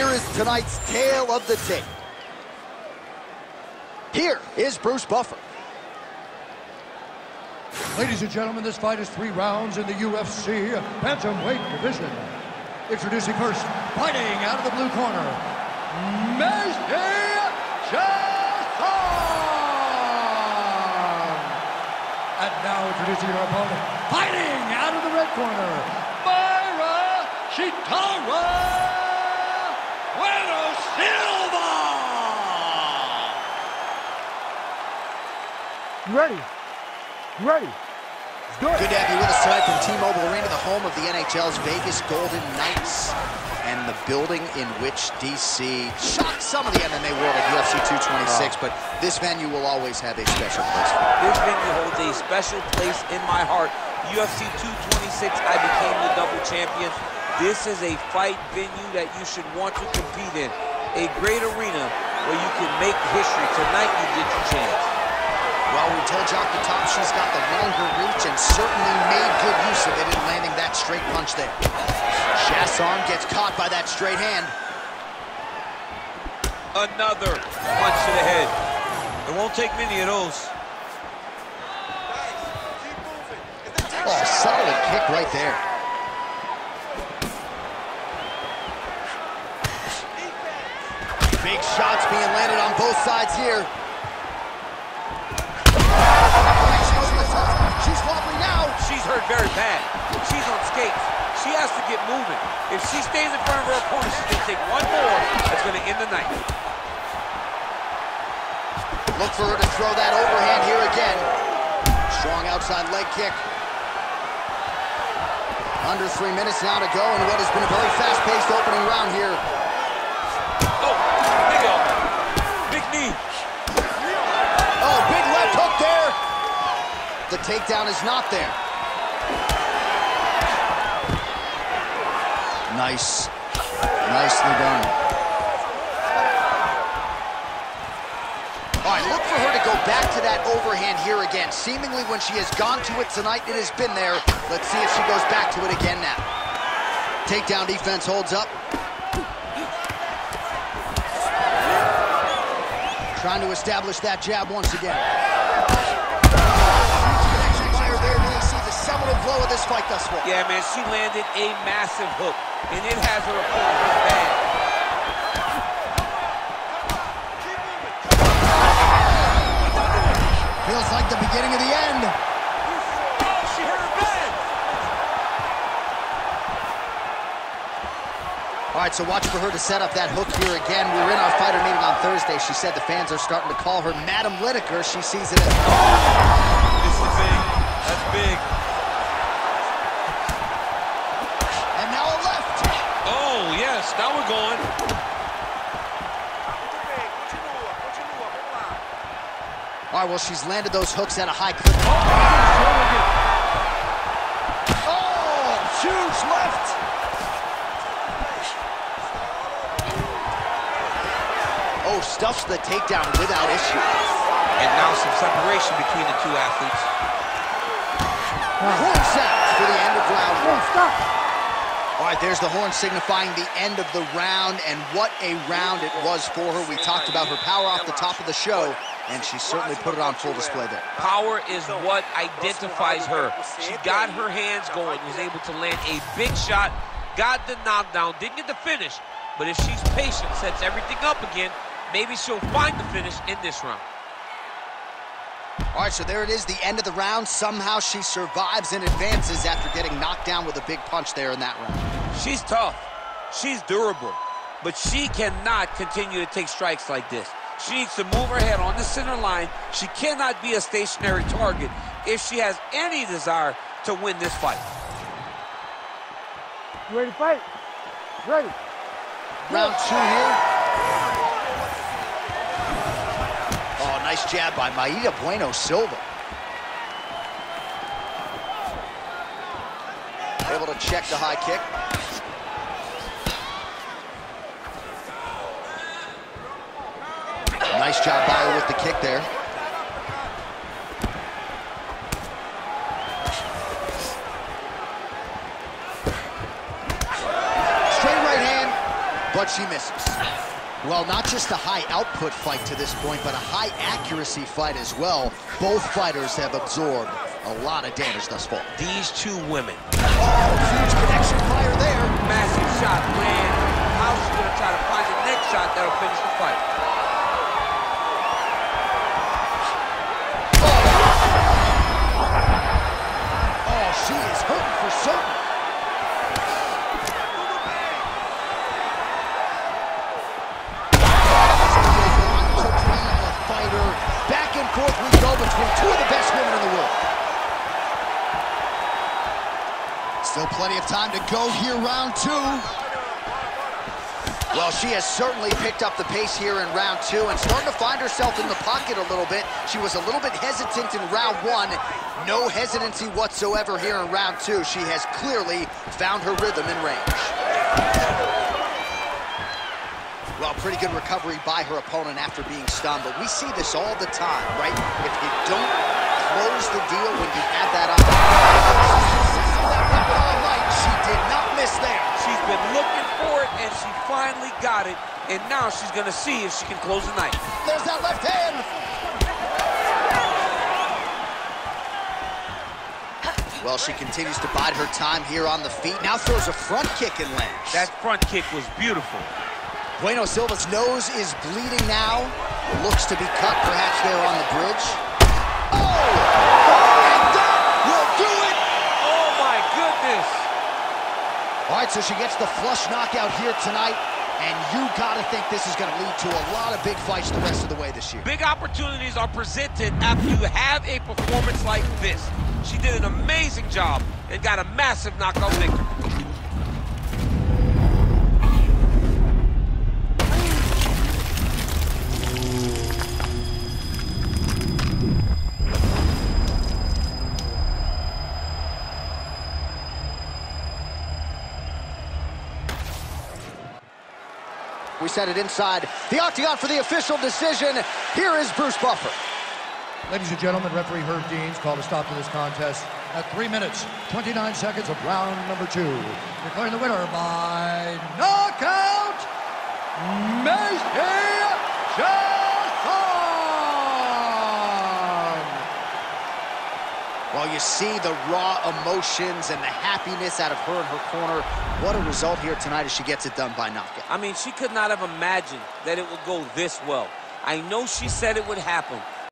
here is tonight's tale of the tape. Here is Bruce Buffer. Ladies and gentlemen, this fight is three rounds in the UFC Bantamweight division. Introducing first, fighting out of the blue corner, Chiasson! And now introducing your opponent, fighting out of the red corner, Mayra Sheetara Bueno Silva! You ready? You ready? Good to have you with us tonight from T-Mobile Arena, the home of the NHL's Vegas Golden Knights, and the building in which DC shocked some of the MMA world at UFC 226, but this venue will always have a special place for This venue holds a special place in my heart. UFC 226, I became the double champion. This is a fight venue that you should want to compete in. A great arena where you can make history. Tonight you get your chance. Well, we told you off the top she's got the longer reach and certainly made good use of it in landing that straight punch there. Chiasson gets caught by that straight hand. Another punch to the head. It won't take many of those. Oh, solid kick right there. Big shots being landed on both sides here. She's hurt very bad. She's on skates. She has to get moving. If she stays in front of her opponent, she's going to take one more. That's going to end the night. Look for her to throw that overhand here again. Strong outside leg kick. Under three minutes now to go in what has been a very fast-paced opening round here. Oh, big up. Big knee. Oh, big left hook there. The takedown is not there. Nice. Nicely done. All right, look for her to go back to that overhand here again. Seemingly when she has gone to it tonight, it has been there. Let's see if she goes back to it again now. Takedown defense holds up. Trying to establish that jab once again. Blow of this fight thus far. Yeah, man, she landed a massive hook, and it has her opponent hurt bad. Feels like the beginning of the end. Oh, she hurt her bad. All right, so watch for her to set up that hook here again. We were in our fighter meeting on Thursday. She said the fans are starting to call her Madam Lineker. She sees it as... This is big. That's big. Yes, now we're going. All right, well, she's landed those hooks at a high clip. Oh, huge oh, left. Oh, stuffs the takedown without issue. And now some separation between the two athletes. Horn sounds for the end of round one. stop. All right, there's the horn signifying the end of the round, and what a round it was for her. We talked about her power off the top of the show, and she certainly put it on full display there. Power is what identifies her. She got her hands going, was able to land a big shot, got the knockdown, didn't get the finish, but if she's patient, sets everything up again, maybe she'll find the finish in this round. All right, so there it is, the end of the round. Somehow she survives and advances after getting knocked down with a big punch there in that round. She's tough. She's durable. But she cannot continue to take strikes like this. She needs to move her head on the center line. She cannot be a stationary target if she has any desire to win this fight. You ready to fight? Ready. Round two here. Oh, nice jab by Mayra Bueno Silva. Able to check the high kick. Nice job by her with the kick there. Straight right hand, but she misses. Well, not just a high output fight to this point, but a high accuracy fight as well. Both fighters have absorbed a lot of damage thus far. These two women. Oh, huge connection fire there. Massive shot, man. How's she gonna try to find the next shot that'll finish the fight? Still plenty of time to go here, round two. Well, she has certainly picked up the pace here in round two and starting to find herself in the pocket a little bit. She was a little bit hesitant in round one. No hesitancy whatsoever here in round two. She has clearly found her rhythm and range. Well, pretty good recovery by her opponent after being stunned, but we see this all the time, right? If you don't close the deal when you have that did not there. She's been looking for it, and she finally got it. And now she's gonna see if she can close the night. There's that left hand. Well, she continues to bide her time here on the feet. Now throws a front kick and lands. That front kick was beautiful. Bueno Silva's nose is bleeding now. Looks to be cut, perhaps there on the bridge. Oh! And that will do it! Oh my goodness! So she gets the flush knockout here tonight, and you gotta think this is gonna lead to a lot of big fights the rest of the way this year. Big opportunities are presented after you have a performance like this. She did an amazing job and got a massive knockout victory. We set it inside the octagon for the official decision. Here is Bruce Buffer. Ladies and gentlemen, referee Herb Deans called a stop to this contest at 3 minutes, 29 seconds of round number two. Declaring the winner by knockout, Macy Chiasson! Well, you see the raw emotions and the happiness out of her in her corner. What a result here tonight as she gets it done by knockout. I mean, she could not have imagined that it would go this well. I know she said it would happen,